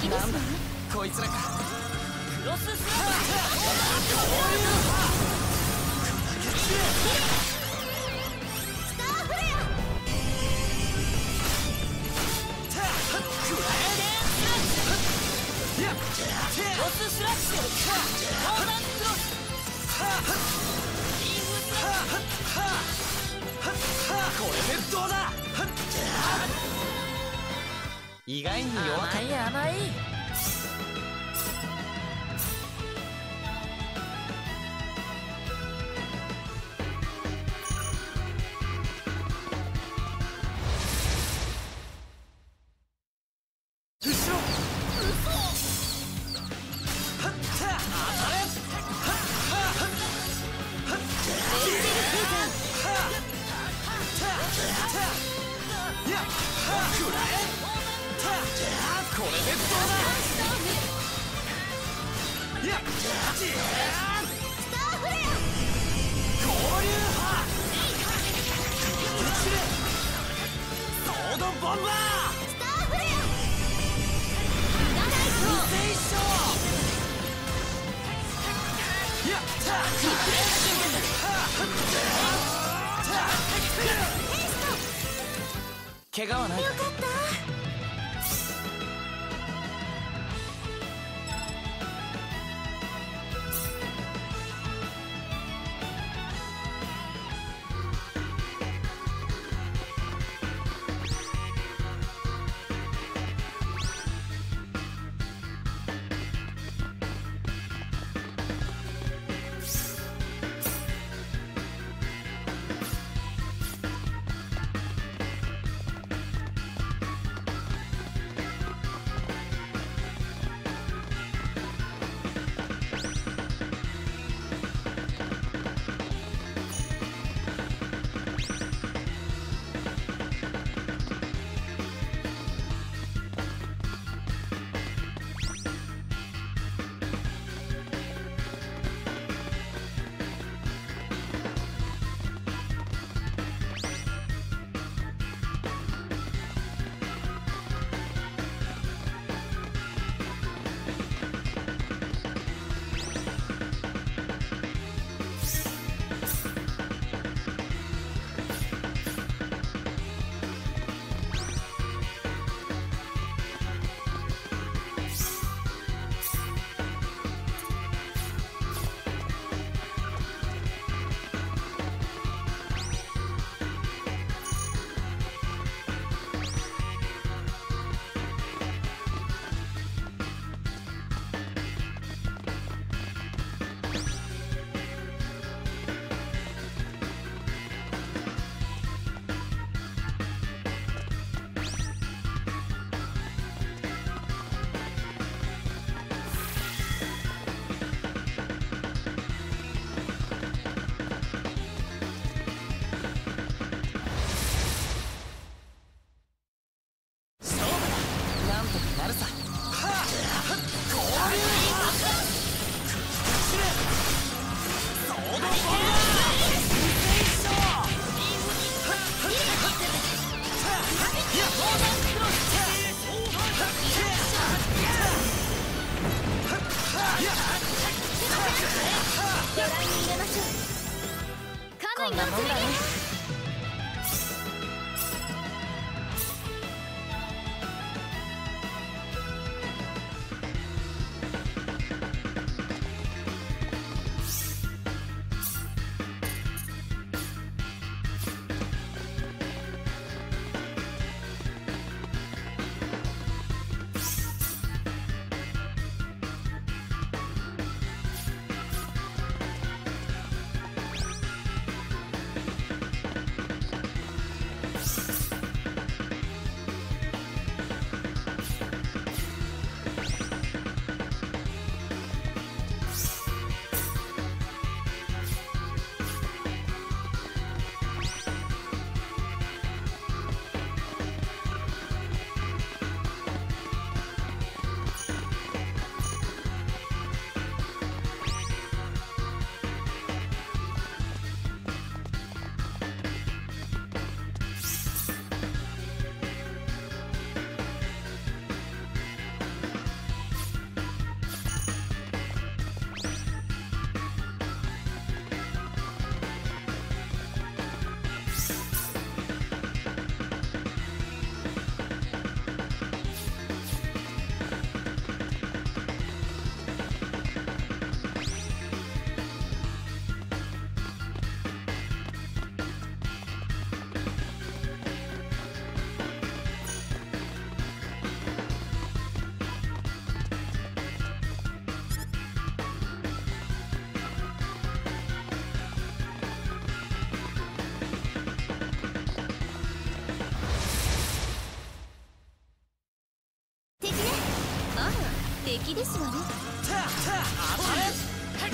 気ですわこいつらか。クロススラッスターフレアクロススラッシュコーナークロスリングスこれでどうだ意外に弱か甘い甘い。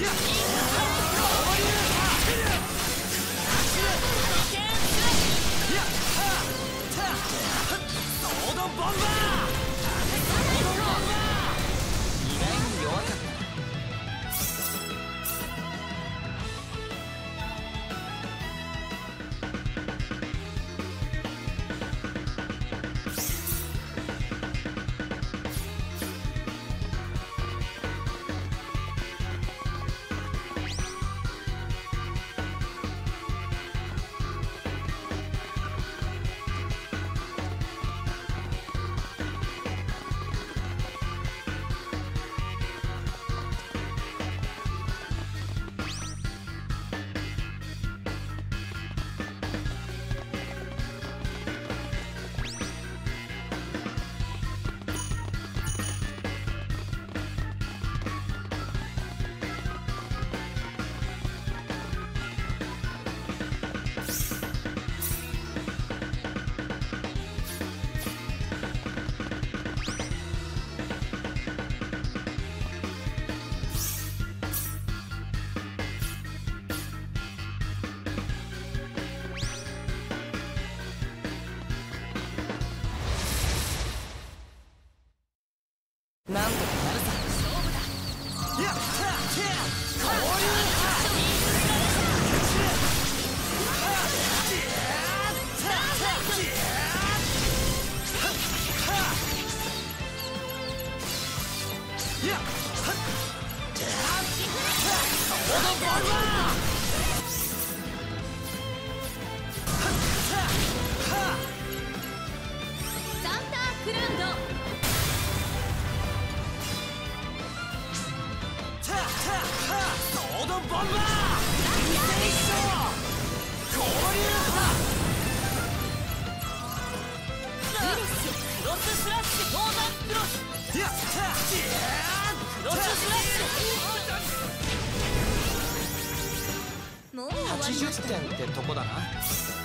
は80点ってとこだな。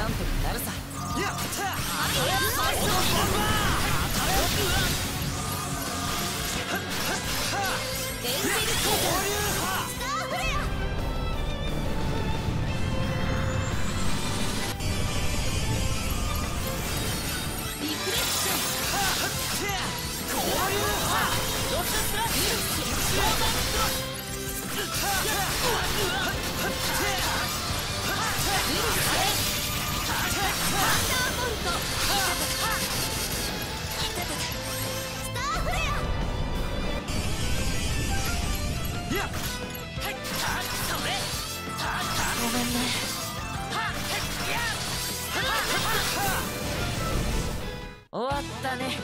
なんとかなるさ。やったソードボンバーアリフレン交流派ロススラッシュソーダンクロスサンダーボルトスターフレアやっはっ終わったね。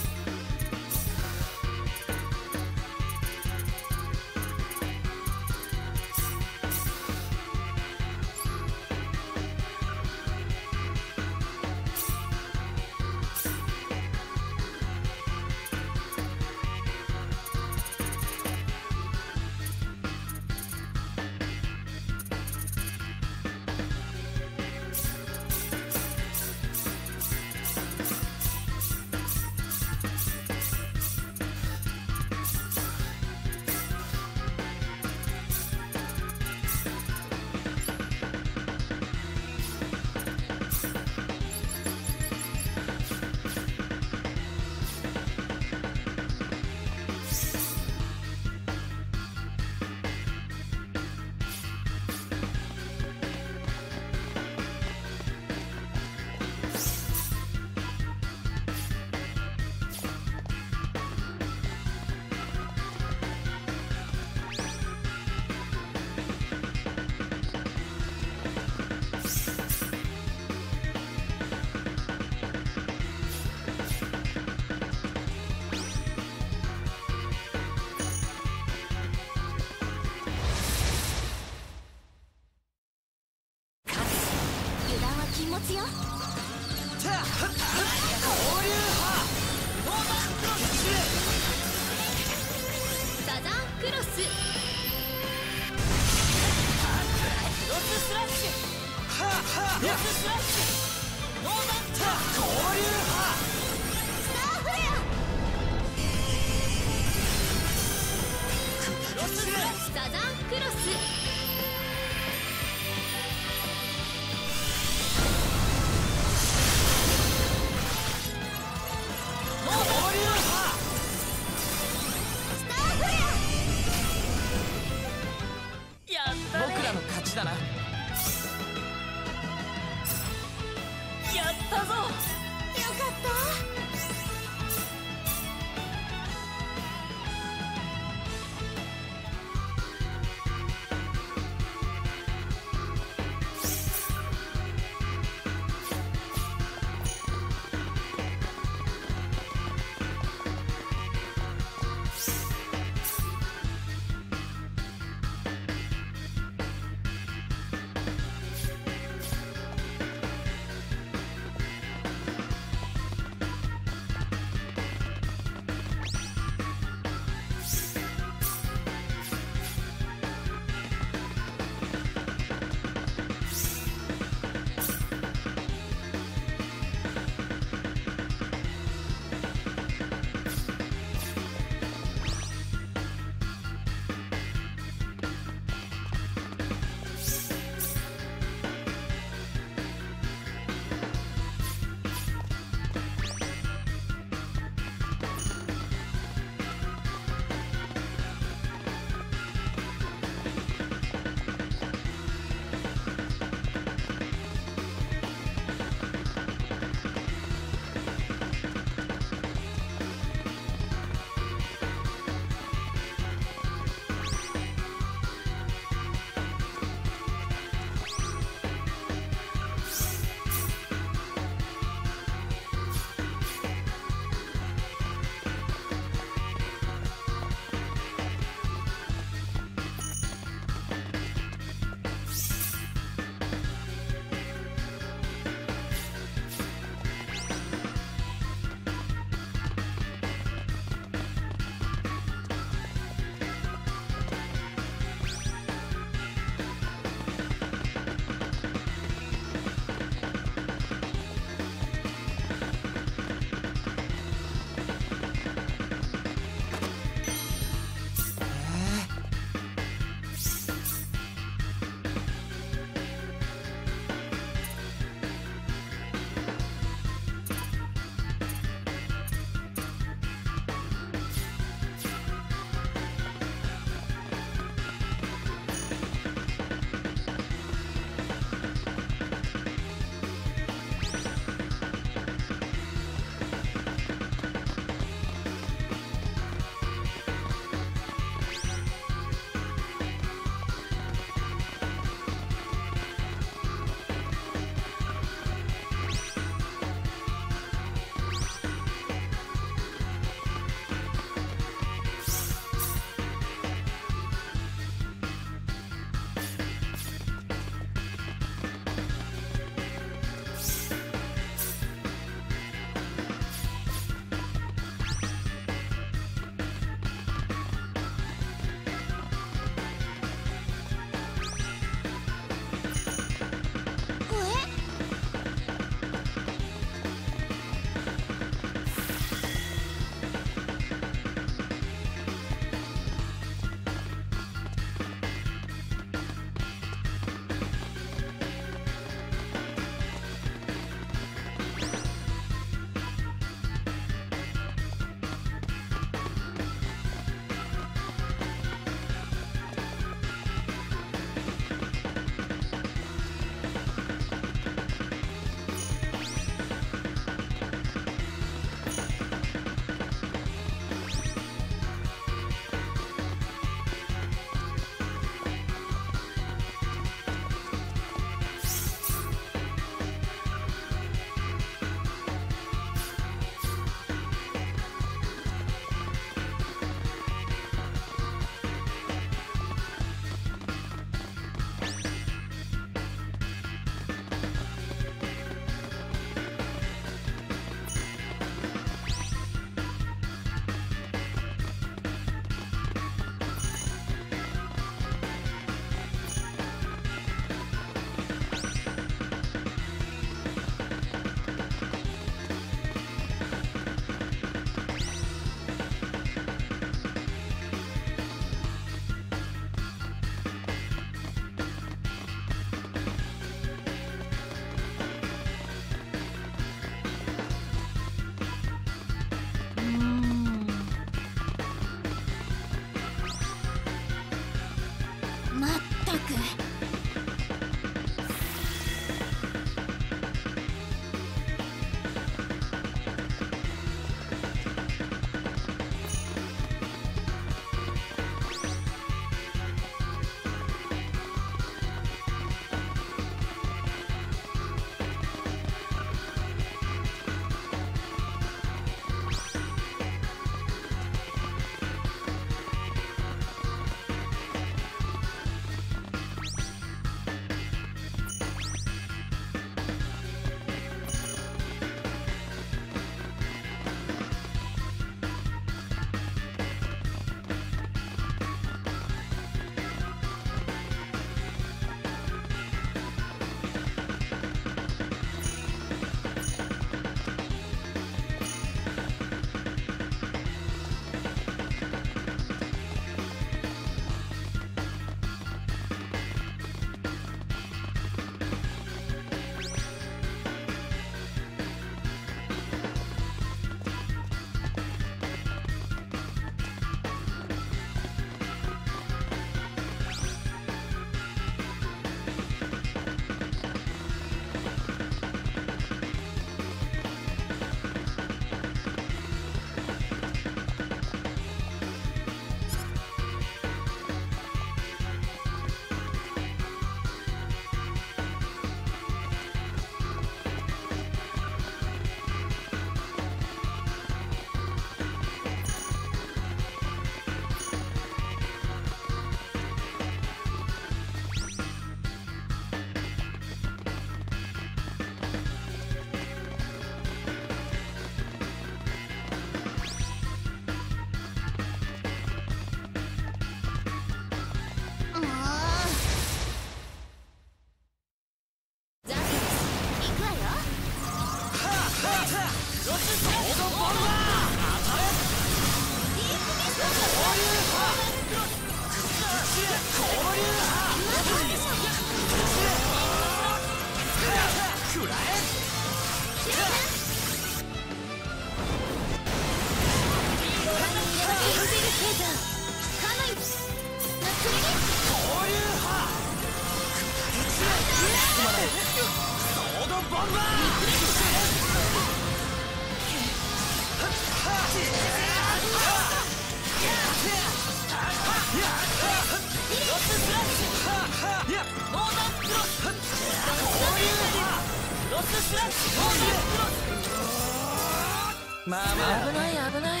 危ない危ない。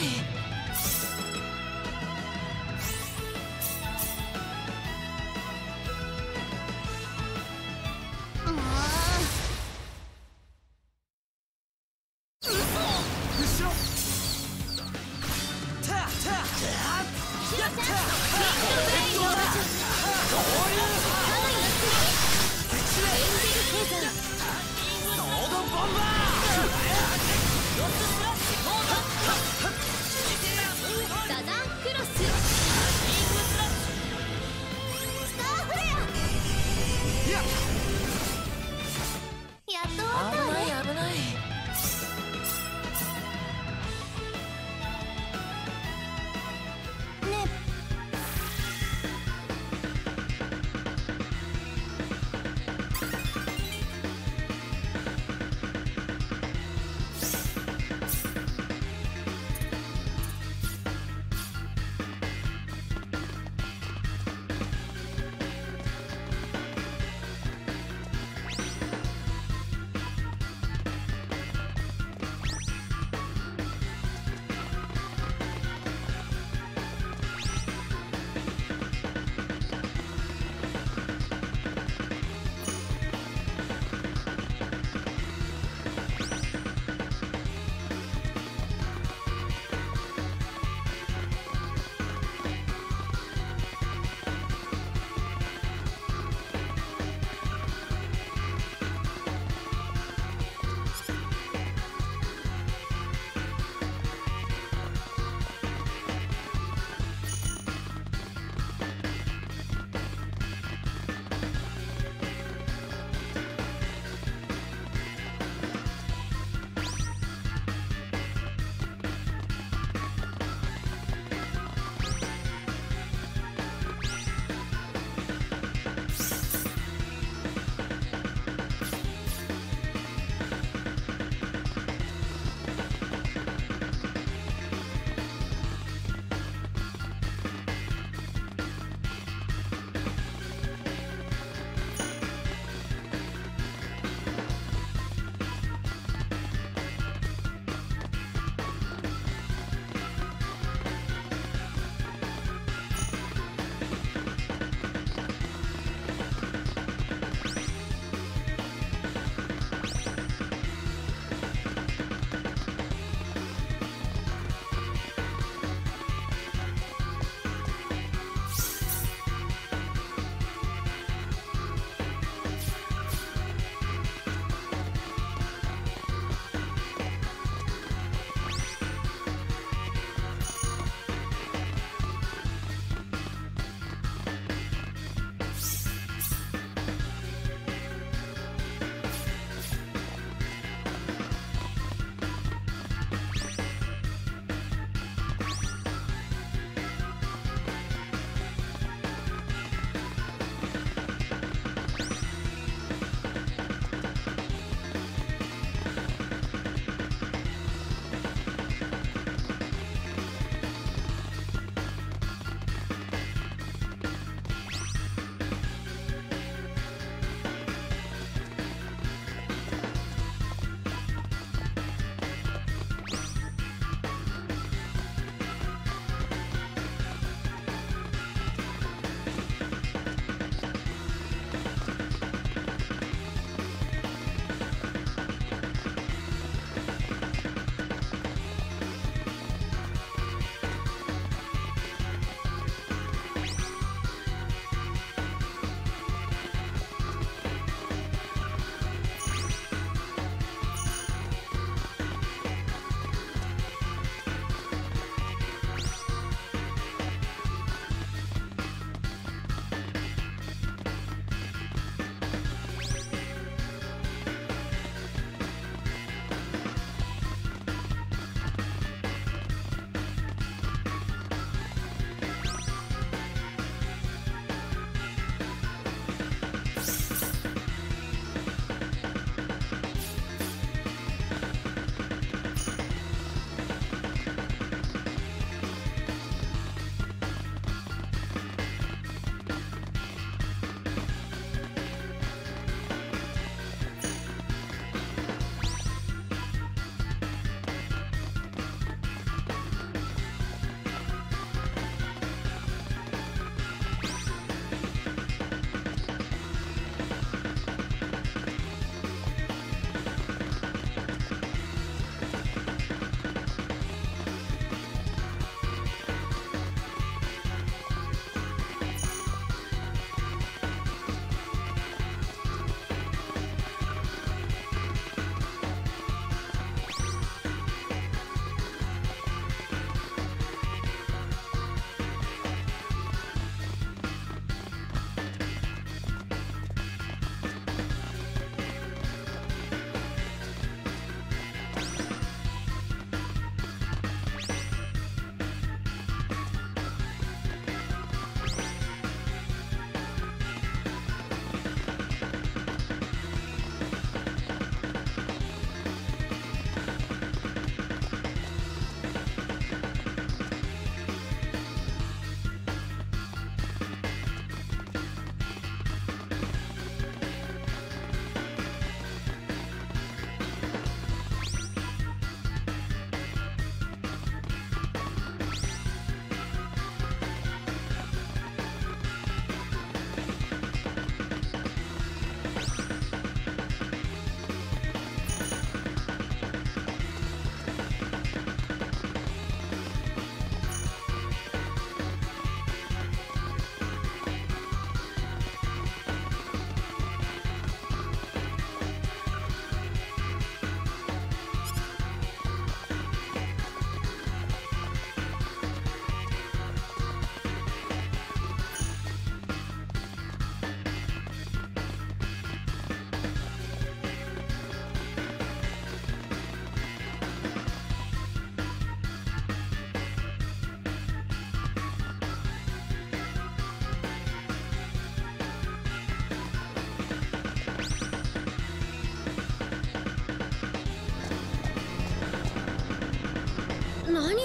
エンジェルザーードボンバーロススラッシュモー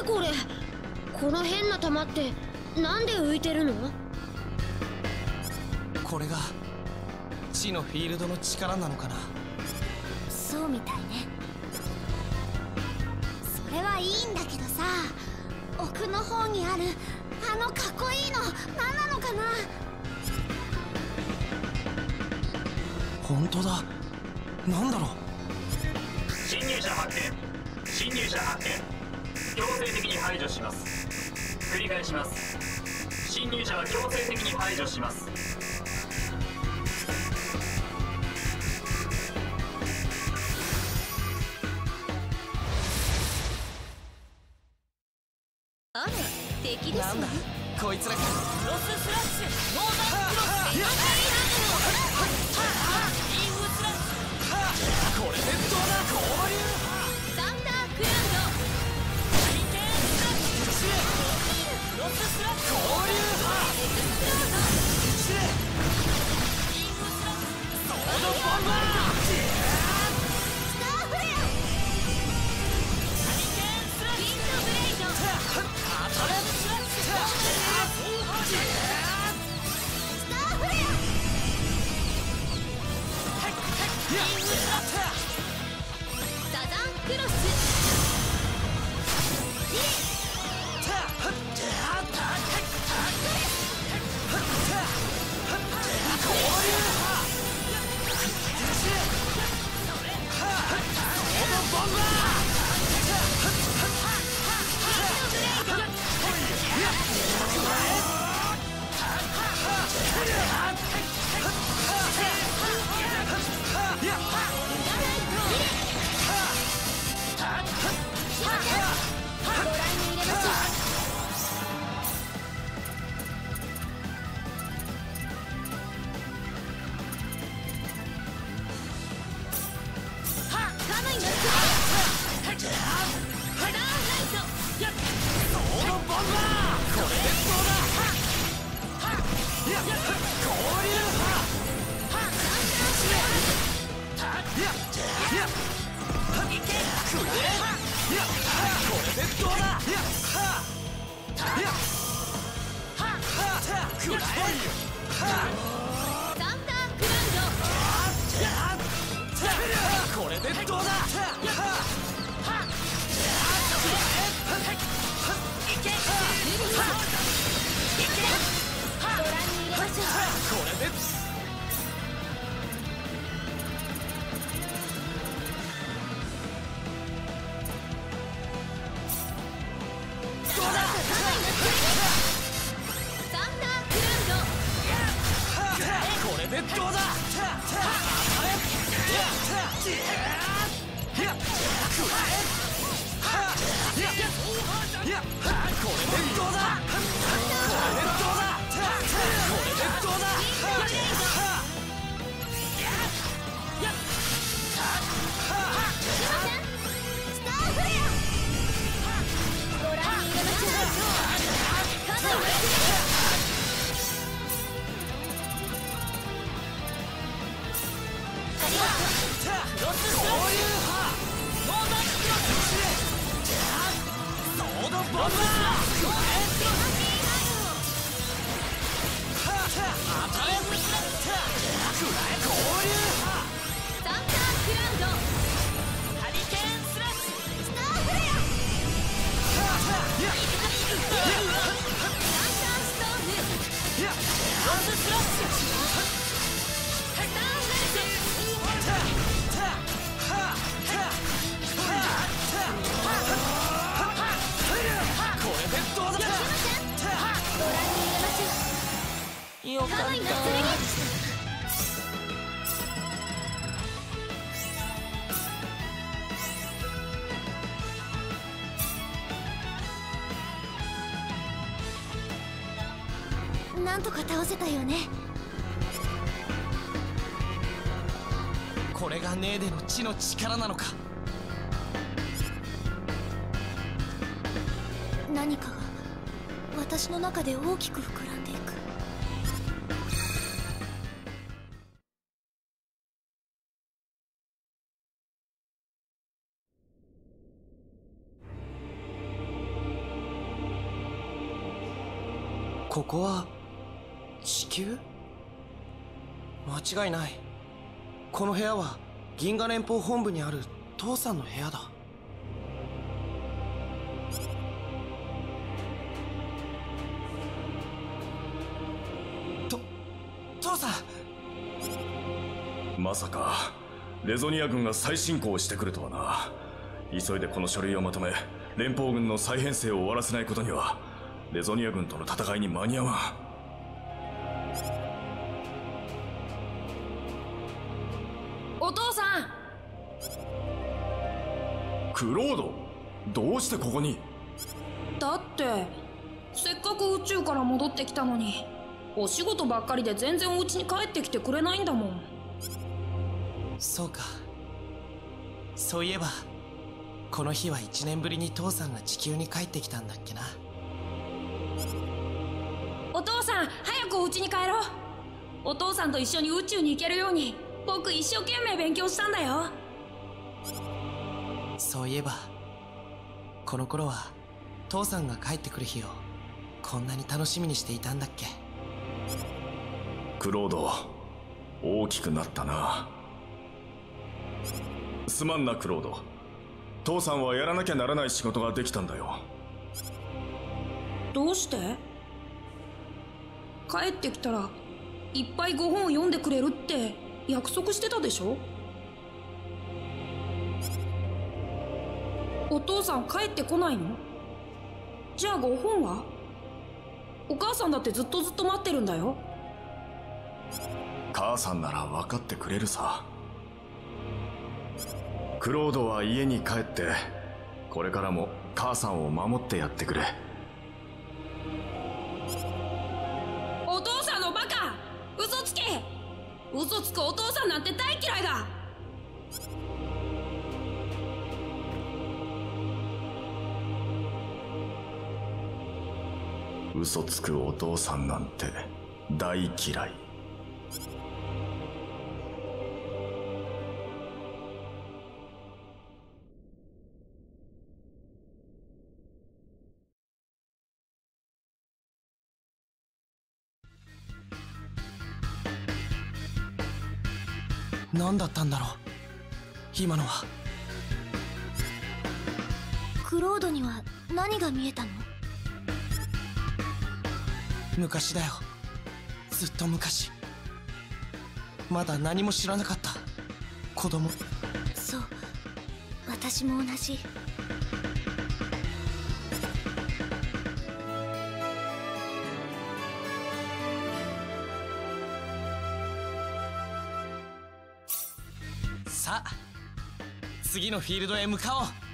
これ。この変な玉ってなんで浮いてるの？これが地のフィールドの力なのかな？そうみたいね。それはいいんだけどさ奥の方にあるあのかっこいいの何なのかな？本当だ。なんだろう。ます。繰り返します。侵入者は強制的に排除します。开镯子。よかったなんとか倒せたよね。これがネーデの血の力なのか。何かが私の中で大きく膨ら違いない。この部屋は銀河連邦本部にある父さんの部屋だ。と父さん。まさかレゾニア軍が再進行してくるとはな。急いでこの書類をまとめ連邦軍の再編成を終わらせないことにはレゾニア軍との戦いに間に合わん。クロード。どうしてここに？だってせっかく宇宙から戻ってきたのにお仕事ばっかりで全然お家に帰ってきてくれないんだもん。そうか。そういえばこの日は1年ぶりに父さんが地球に帰ってきたんだっけな。お父さん早くお家に帰ろう。お父さんと一緒に宇宙に行けるように僕一生懸命勉強したんだよそういえばこの頃は父さんが帰ってくる日をこんなに楽しみにしていたんだっけ？クロード大きくなったな。すまんなクロード。父さんはやらなきゃならない仕事ができたんだよ。どうして？帰ってきたらいっぱいご本を読んでくれるって約束してたでしょ？お父さん帰ってこないの？じゃあご本は？お母さんだってずっとずっと待ってるんだよ。母さんなら分かってくれるさ。クロードは家に帰ってこれからも母さんを守ってやってくれ。お父さんのバカ！嘘つけ！嘘つくお父さんなんて大嫌いだ嘘つくお父さんなんて大嫌い。何だったんだろう？今のは。クロードには何が見えたの？昔だよ。ずっと昔。まだ何も知らなかった。子供。そう。私も同じ。さあ次のフィールドへ向かおう